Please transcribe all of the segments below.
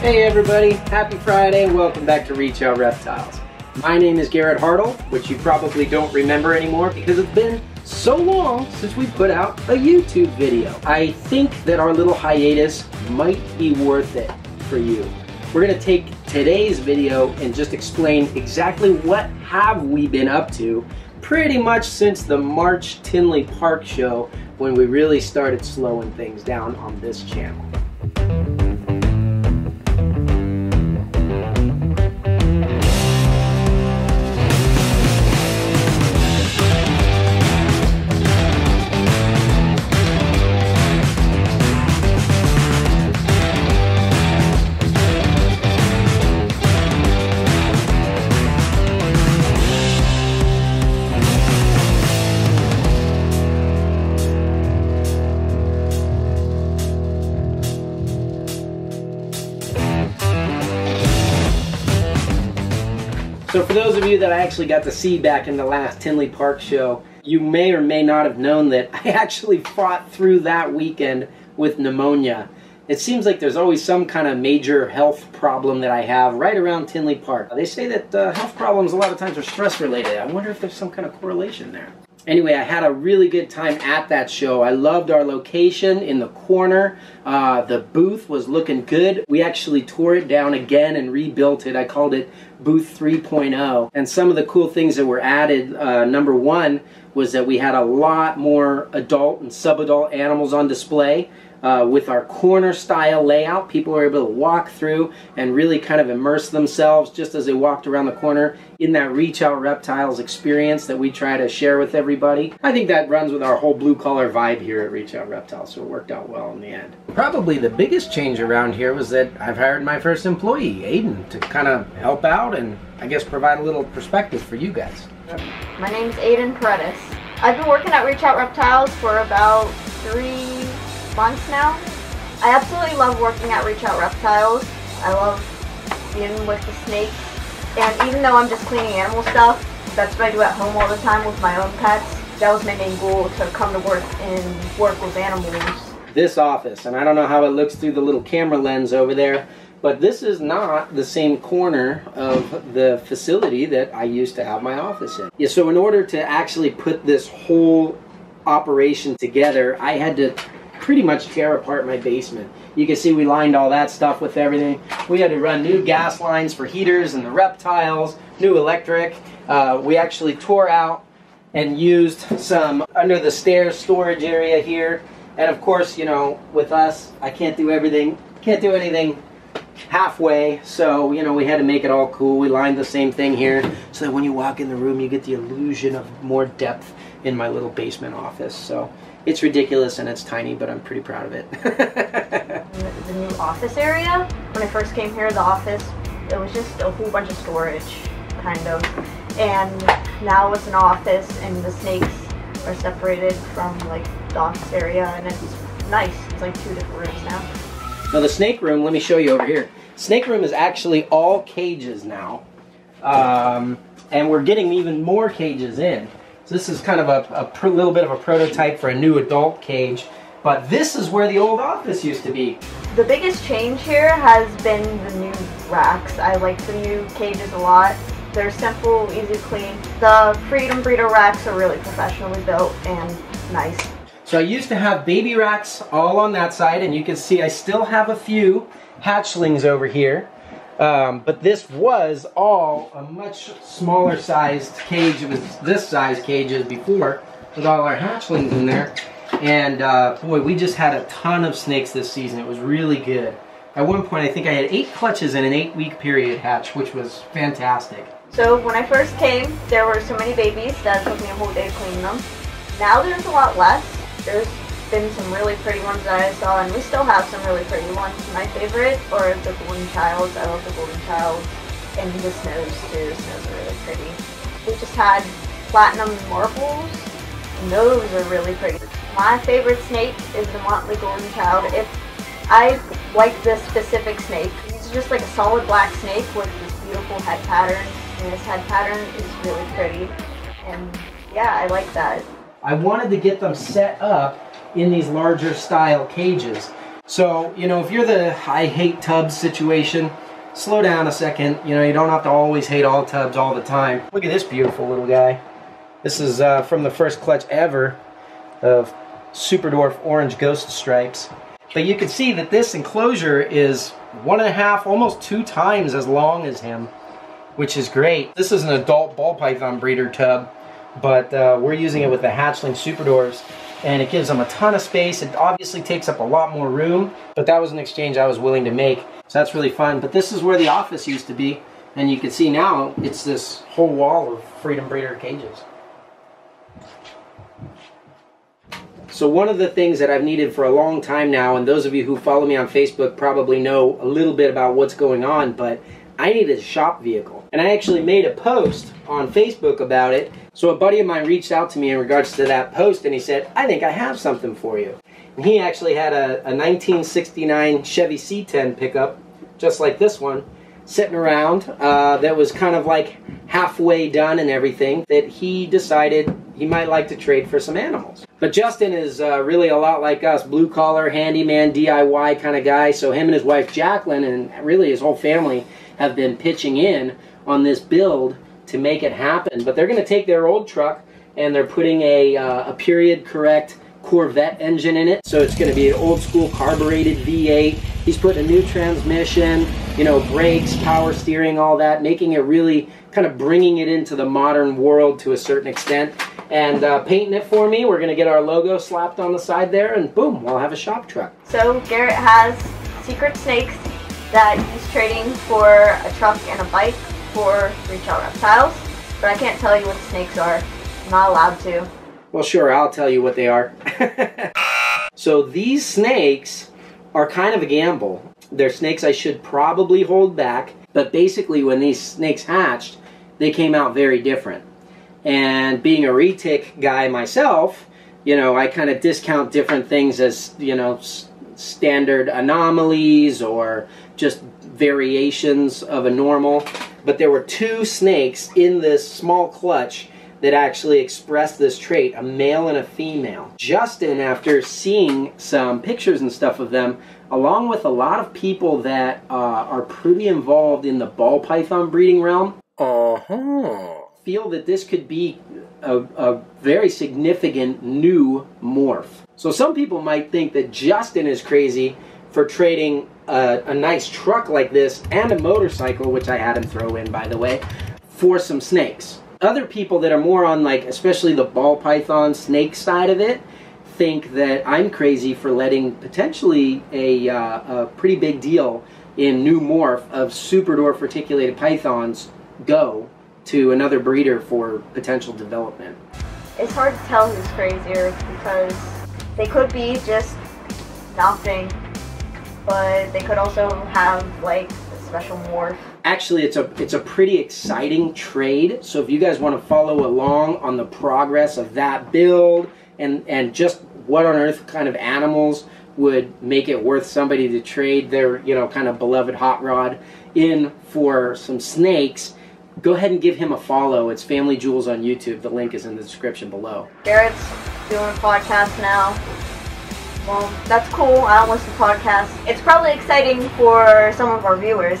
Hey everybody, happy Friday, welcome back to Reach Out Reptiles. My name is Garrett Hartle, which you probably don't remember anymore because it's been so long since we put out a YouTube video. I think that our little hiatus might be worth it for you. We're gonna take today's video and just explain exactly what have we been up to pretty much since the March Tinley Park show when we really started slowing things down on this channel. So for those of you that I actually got to see back in the last Tinley Park show, you may or may not have known that I actually fought through that weekend with pneumonia. It seems like there's always some kind of major health problem that I have right around Tinley Park. They say that uh, health problems a lot of times are stress related. I wonder if there's some kind of correlation there. Anyway, I had a really good time at that show. I loved our location in the corner. Uh, the booth was looking good. We actually tore it down again and rebuilt it. I called it Booth 3.0. And some of the cool things that were added, uh, number one, was that we had a lot more adult and subadult animals on display. Uh, with our corner style layout, people were able to walk through and really kind of immerse themselves just as they walked around the corner in that Reach Out Reptiles experience that we try to share with everybody. I think that runs with our whole blue collar vibe here at Reach Out Reptiles, so it worked out well in the end. Probably the biggest change around here was that I've hired my first employee, Aiden, to kind of help out and I guess provide a little perspective for you guys. My name's Aiden Paredes. I've been working at Reach Out Reptiles for about three months now. I absolutely love working at Reach Out Reptiles. I love being with the snakes. And even though I'm just cleaning animal stuff, that's what I do at home all the time with my own pets. That was my main goal, to come to work and work with animals. This office, and I don't know how it looks through the little camera lens over there, but this is not the same corner of the facility that I used to have my office in. Yeah, so in order to actually put this whole operation together, I had to pretty much tear apart my basement. You can see we lined all that stuff with everything. We had to run new gas lines for heaters and the reptiles, new electric. Uh, we actually tore out and used some under the stairs storage area here. And of course, you know, with us, I can't do everything, can't do anything halfway. So, you know, we had to make it all cool. We lined the same thing here so that when you walk in the room, you get the illusion of more depth in my little basement office. So it's ridiculous and it's tiny, but I'm pretty proud of it. the new office area, when I first came here, the office, it was just a whole bunch of storage, kind of. And now it's an office and the snakes are separated from like the office area and it's nice. It's like two different rooms now. Now the snake room, let me show you over here. Snake room is actually all cages now. Um, and we're getting even more cages in. So this is kind of a, a little bit of a prototype for a new adult cage. But this is where the old office used to be. The biggest change here has been the new racks. I like the new cages a lot. They're simple, easy to clean. The Freedom Breeder racks are really professionally built and nice. So I used to have baby racks all on that side, and you can see I still have a few hatchlings over here. Um, but this was all a much smaller sized cage. It was this size cage as before with all our hatchlings in there. And uh, boy, we just had a ton of snakes this season. It was really good. At one point, I think I had eight clutches in an eight week period hatch, which was fantastic. So when I first came, there were so many babies that took me a whole day to clean them. Now there's a lot less. There's been some really pretty ones that I saw, and we still have some really pretty ones. My favorite are the Golden Childs. I love the Golden Childs, and the Snows too. The Snows are really pretty. We just had Platinum Marbles, and those are really pretty. My favorite snake is the Motley Golden Child. If I like this specific snake, he's just like a solid black snake with this beautiful head pattern, and his head pattern is really pretty. And yeah, I like that. I wanted to get them set up in these larger style cages. So, you know, if you're the I hate tubs situation, slow down a second. You know, you don't have to always hate all tubs all the time. Look at this beautiful little guy. This is uh, from the first clutch ever of Super Dwarf Orange Ghost Stripes. But you can see that this enclosure is one and a half, almost two times as long as him, which is great. This is an adult ball python breeder tub, but uh, we're using it with the hatchling Super Dwarfs, and it gives them a ton of space. It obviously takes up a lot more room, but that was an exchange I was willing to make. So that's really fun. But this is where the office used to be, and you can see now it's this whole wall of Freedom Breeder cages. So one of the things that I've needed for a long time now, and those of you who follow me on Facebook probably know a little bit about what's going on, but I needed a shop vehicle. And I actually made a post on Facebook about it. So a buddy of mine reached out to me in regards to that post and he said, I think I have something for you. And he actually had a, a 1969 Chevy C10 pickup, just like this one, sitting around uh, that was kind of like halfway done and everything that he decided he might like to trade for some animals. But Justin is uh, really a lot like us, blue collar, handyman, DIY kind of guy. So him and his wife Jaclyn and really his whole family have been pitching in on this build to make it happen. But they're going to take their old truck and they're putting a, uh, a period correct Corvette engine in it. So it's going to be an old school carbureted V8. He's putting a new transmission, you know, brakes, power steering, all that, making it really kind of bringing it into the modern world to a certain extent. And uh, painting it for me, we're going to get our logo slapped on the side there, and boom, we'll have a shop truck. So Garrett has secret snakes that he's trading for a truck and a bike for Reach Out Reptiles. But I can't tell you what the snakes are. I'm not allowed to. Well, sure, I'll tell you what they are. so these snakes are kind of a gamble. They're snakes I should probably hold back, but basically when these snakes hatched, they came out very different. And being a retic guy myself, you know, I kind of discount different things as, you know, standard anomalies or just variations of a normal. But there were two snakes in this small clutch that actually expressed this trait, a male and a female. Justin, after seeing some pictures and stuff of them, along with a lot of people that uh, are pretty involved in the ball python breeding realm, uh-huh. Feel that this could be a, a very significant new morph. So some people might think that Justin is crazy for trading a, a, nice truck like this and a motorcycle, which I had him throw in, by the way, for some snakes other people that are more on like especially the ball python snake side of it think that I'm crazy for letting potentially a, uh, a pretty big deal in new morph of super dwarf reticulated pythons go to another breeder for potential development. It's hard to tell who's crazier because they could be just nothing, but they could also have like a special morph actually it's a it's a pretty exciting trade so if you guys want to follow along on the progress of that build and and just what on earth kind of animals would make it worth somebody to trade their you know kind of beloved hot rod in for some snakes go ahead and give him a follow. It's family jewels on youtube. The link is in the description below. Garrett's doing a podcast now. Well that's cool. I don't listen to podcasts. It's probably exciting for some of our viewers.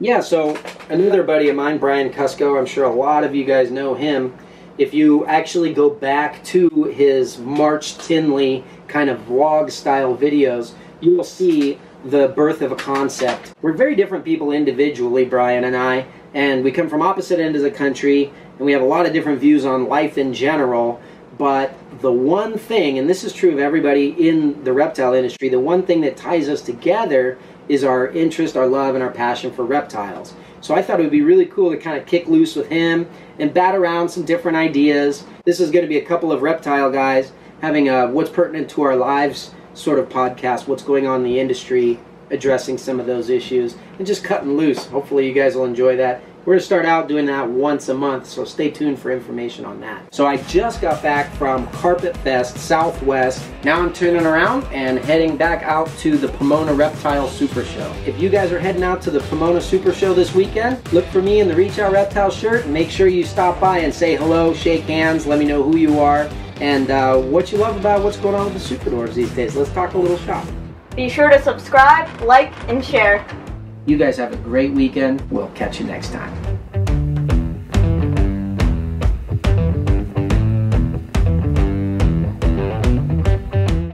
Yeah, so another buddy of mine, Brian Cusco, I'm sure a lot of you guys know him. If you actually go back to his March Tinley kind of vlog style videos, you will see the birth of a concept. We're very different people individually, Brian and I, and we come from opposite ends of the country, and we have a lot of different views on life in general. But the one thing, and this is true of everybody in the reptile industry, the one thing that ties us together is our interest, our love, and our passion for reptiles. So I thought it would be really cool to kind of kick loose with him and bat around some different ideas. This is going to be a couple of reptile guys having a what's pertinent to our lives sort of podcast, what's going on in the industry, addressing some of those issues, and just cutting loose. Hopefully, you guys will enjoy that. We're going to start out doing that once a month, so stay tuned for information on that. So I just got back from Carpet Fest Southwest. Now I'm turning around and heading back out to the Pomona Reptile Super Show. If you guys are heading out to the Pomona Super Show this weekend, look for me in the Reach Out Reptile shirt make sure you stop by and say hello, shake hands, let me know who you are, and uh, what you love about what's going on with the Super Dwarfs these days. Let's talk a little shop. Be sure to subscribe, like, and share. You guys have a great weekend. We'll catch you next time.